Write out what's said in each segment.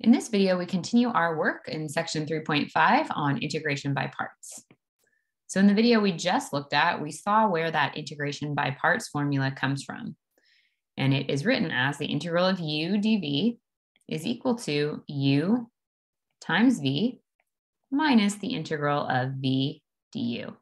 In this video, we continue our work in section 3.5 on integration by parts. So in the video we just looked at, we saw where that integration by parts formula comes from. And it is written as the integral of u dv is equal to u times v minus the integral of v du.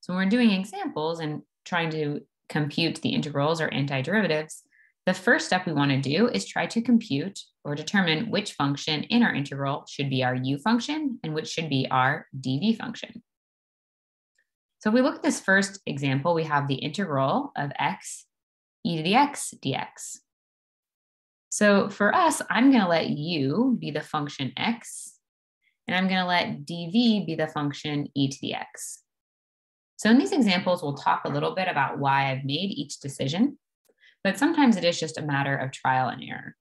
So when we're doing examples and trying to compute the integrals or antiderivatives, the first step we want to do is try to compute or determine which function in our integral should be our u function and which should be our dv function. So if we look at this first example, we have the integral of x e to the x dx. So for us, I'm going to let u be the function x, and I'm going to let dv be the function e to the x. So in these examples, we'll talk a little bit about why I've made each decision but sometimes it is just a matter of trial and error.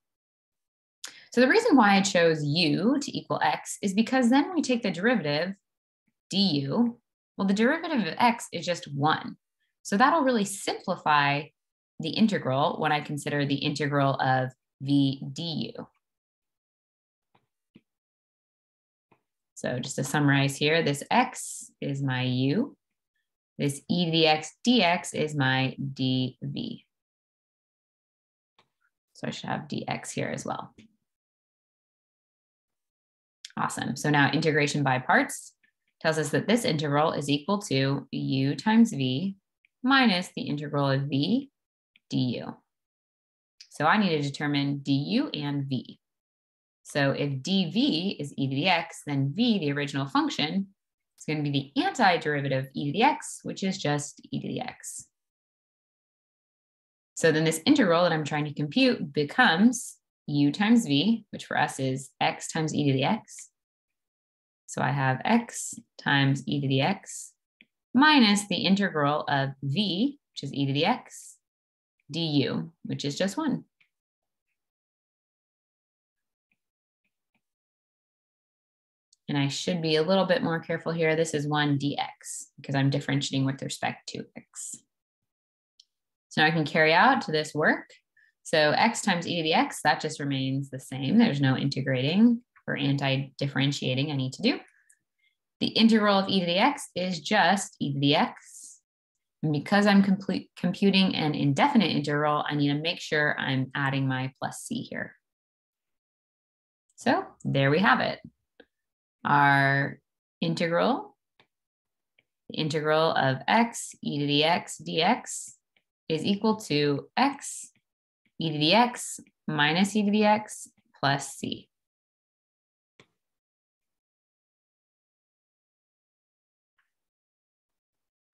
So the reason why I chose u to equal x is because then we take the derivative du. Well, the derivative of x is just 1. So that'll really simplify the integral when I consider the integral of v du. So just to summarize here, this x is my u. This e to the x dx is my dv. So I should have dx here as well. Awesome. So now integration by parts tells us that this integral is equal to u times v minus the integral of v du. So I need to determine du and v. So if dv is e to the x, then v, the original function, is going to be the antiderivative e to the x, which is just e to the x. So then this integral that I'm trying to compute becomes u times v, which for us is x times e to the x. So I have x times e to the x minus the integral of v, which is e to the x, du, which is just 1. And I should be a little bit more careful here. This is 1 dx because I'm differentiating with respect to x. So now I can carry out to this work. So x times e to the x, that just remains the same. There's no integrating or anti-differentiating I need to do. The integral of e to the x is just e to the x. And because I'm complete, computing an indefinite integral, I need to make sure I'm adding my plus c here. So there we have it. Our integral, the integral of x e to the x dx is equal to x e to the x minus e to the x plus c.